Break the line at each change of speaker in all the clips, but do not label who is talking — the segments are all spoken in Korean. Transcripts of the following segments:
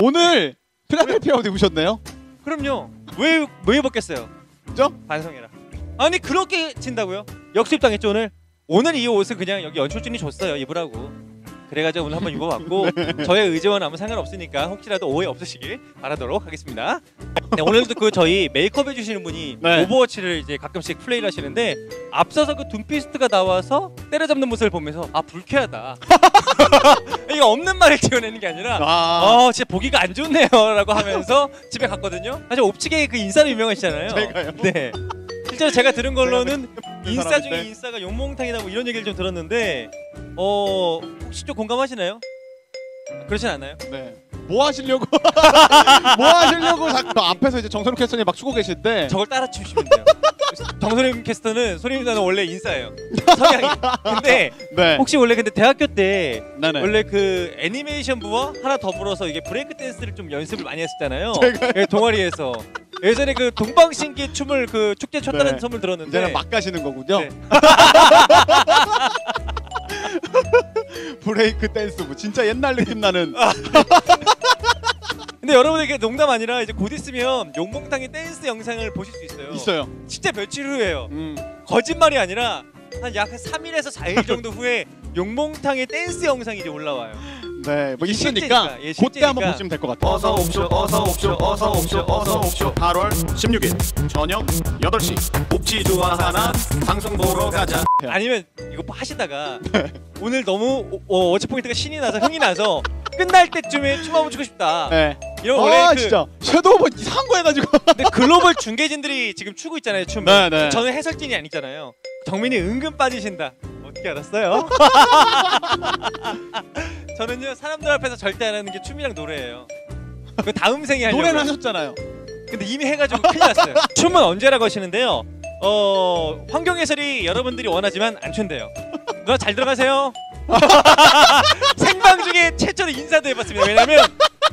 오늘 필라델피아 옷 입으셨네요.
그럼요. 왜, 왜 입었겠어요?
그죠?
반성해라. 아니 그렇게 친다고요? 역습당했죠 오늘? 오늘 이 옷은 그냥 여기 연출진이 줬어요 입으라고. 그래가지고 오늘 한번 입어봤고 저의 의지와는 아무 상관없으니까 혹시라도 오해 없으시길 바라도록 하겠습니다. 네, 오늘도 그 저희 메이크업 해주시는 분이
네.
오버워치를 이제 가끔씩 플레이를 하시는데 앞서서 그 둠피스트가 나와서 때려잡는 모습을 보면서 아 불쾌하다. 이거 없는 말을 지어내는 게 아니라
아,
어 진짜 보기가 안 좋네요 라고 하면서 집에 갔거든요. 사실 옵치게 그 인싸로 유명하시잖아요.
제가요?
네. 실제로 제가 들은 걸로는 인싸 중에. 인싸가 용몽탕이다 뭐 이런 얘기를 좀 들었는데 어 혹시 좀 공감하시나요? 그렇진 않아요.
네. 뭐 하시려고? 뭐 하시려고 자꾸 앞에서 이제 정선욱 캐스터님 막 추고 계신데
저걸 따라 치시면 돼요. 정소림 캐스터는 소림이는 원래 인싸예요. 성향이. 근데
네.
혹시 원래 근데 대학교 때
네네.
원래 그 애니메이션 부와 하나 더불어서 이게 브레이크 댄스를 좀 연습을 많이 했었잖아요.
제가요?
예, 동아리에서 예전에 그 동방신기 춤을 그 축제 췄다는
네.
소문을 들었는데
이제는 막 가시는 거군요.
네.
브레이크 댄스 뭐 진짜 옛날 느낌 나는
근데 여러분들 이게 농담 아니라 이제 곧 있으면 용봉탕의 댄스 영상을 보실 수 있어요.
있어요.
진짜 며칠 후에요.
음.
거짓말이 아니라 한 약 3일에서 4일 정도 후에 용봉탕의 댄스 영상이 이제 올라와요.
네, 뭐 있으니까
예,
그때 한번. 보시면 될 것 같아요.
어서 옵쇼 어서 옵쇼 어서 옵쇼 어서 옵쇼 8월 16일 저녁 8시 옵치 좋아하나 방송 보러 가자
아니면 이거 하시다가 오늘 너무 어, 워치포인트가 신이 나서 흥이 나서 끝날 때쯤에 춤 한번 추고 싶다.
네.
이런 원래
아
그
진짜 섀도우 뭐 이상한 거 해가지고.
근데 글로벌 중계진들이 지금 추고 있잖아요 춤을.
네, 네.
저는 해설진이 아니잖아요. 정민이 은근 빠지신다. 어떻게 알았어요? 저는요 사람들 앞에서 절대 안 하는 게 춤이랑 노래예요. 그 다음 생에 하려고.
노래는 하셨잖아요.
근데 이미 해가지고 큰일 났어요. 춤은 언제라고 하시는데요. 어 환경 해설이 여러분들이 원하지만 안 춘대요. 누나 잘 들어가세요. 생방 중에 최초로 인사도 해봤습니다. 왜냐면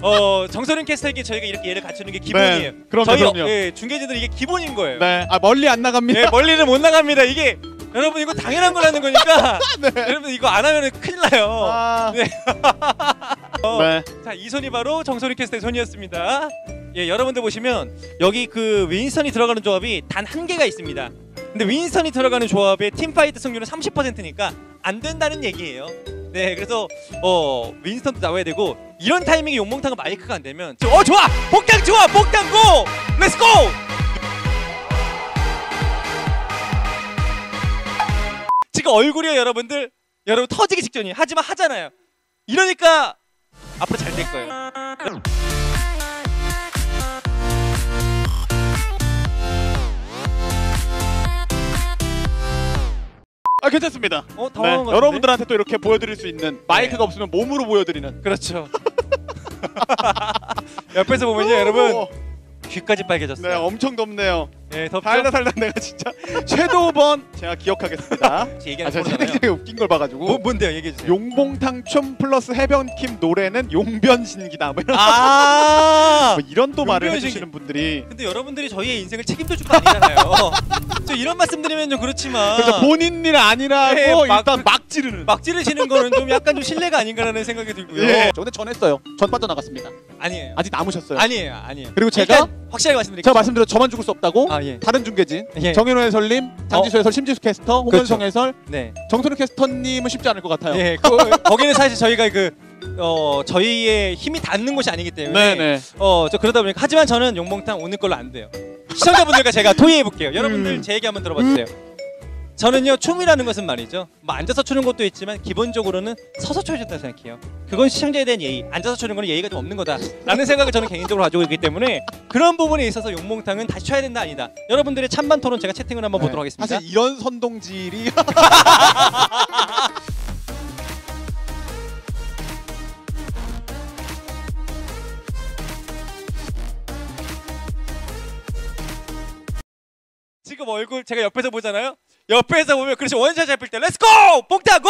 어 정선윤 캐스터에게 저희가 이렇게 예를 갖추는 게 기본이에요.
네, 그럼요,
저희
그럼요.
예, 중계진들 이게 기본인 거예요.
네. 아 멀리 안 나갑니다.
예, 멀리는 못 나갑니다. 이게 여러분 이거 당연한 거라는 거니까
네.
여러분 이거 안 하면 큰일 나요.
아.
네.
네.
자, 이 손이 바로 정소리 캐스터의 손이었습니다. 예, 여러분들 보시면 여기 그 윈스턴이 들어가는 조합이 단 한 개가 있습니다. 근데 윈스턴이 들어가는 조합의 팀파이트 승률은 30%니까 안 된다는 얘기예요. 네, 그래서 어 윈스턴도 나와야 되고 이런 타이밍에 용몽탕은 마이크가 안 되면 저- 어 좋아! 복당 좋아! 복당 고! 렛츠 고 지금 얼굴이요 여러분들? 여러분 터지기 직전이에요. 하지만 하잖아요. 이러니까 앞으로 잘 될 거예요
괜찮습니다.
어
네.
당황한 것 같은데?
여러분들한테 또 이렇게 보여드릴 수 있는 마이크가 없으면 몸으로 보여드리는.
그렇죠 옆에서 보면요 여러분
오,
귀까지 빨개졌어요
네, 엄청 덥네요.
네, 덥죠?
살다 살다 내가 진짜 섀도우 번 제가 기억하겠습니다.
혹시
아,
얘기하는
제가
거잖아요
웃긴 걸 봐가지고.
뭐, 뭔데요 얘기해 주세요
용봉탕 춤 플러스 해변킴 노래는 용변신기다. 뭐 이런, 아뭐 이런 또 말을. 해주시는 분들이.
근데 여러분들이 저희의 인생을 책임져 줄 거 아니잖아요 저 이런 말씀 드리면 좀 그렇지만
그래서 본인 일 아니라고
네, 막
일단
그-
막 지르는.
막 지르시는 거는 좀 약간 좀 신뢰가 아닌가라는 생각이 들고요
예. 저 근데 전했어요. 전 빠져나갔습니다.
아니에요
아직 남으셨어요.
아니에요 아니에요
그리고 제가
일단 확실하게 말씀드릴게요
제가 말씀드려 저만 죽을 수 없다고.
아 예.
다른 중계진
예.
정현호 해설님, 장지수 해설, 심지수 캐스터, 홍현성
그렇죠.
해설,
네.
정선우 캐스터님은 쉽지 않을 것 같아요.
예. 그, 거기는 사실 저희가 그 어, 저희의 힘이 닿는 곳이 아니기 때문에
네네.
어, 저 그러다 보니까 하지만 저는 용몽탕 오는 걸로 안 돼요. 시청자분들과 제가 토의해 볼게요. 여러분들
음.
제 얘기 한번 들어봐 주세요. 저는요 춤이라는 것은 말이죠. 뭐 앉아서 추는 것도 있지만 기본적으로는 서서 춰야 된다고 생각해요. 그건 시청자에 대한 예의. 앉아서 추는 거는 예의가 좀 없는 거다라는 생각을 저는 개인적으로 가지고 있기 때문에 그런 부분에 있어서 용몽탕은 다시 쳐야 된다 아니다. 여러분들의 찬반 토론 제가 채팅을 한번 보도록 하겠습니다.
네. 사실 이런 선동질이
지금 얼굴 제가 옆에서 보잖아요. 옆에서 보면 그렇지 원샷 잡힐 때 let's go 복타고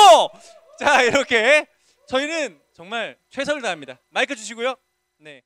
자 이렇게 저희는 정말 최선을 다합니다. 마이크 주시고요. 네.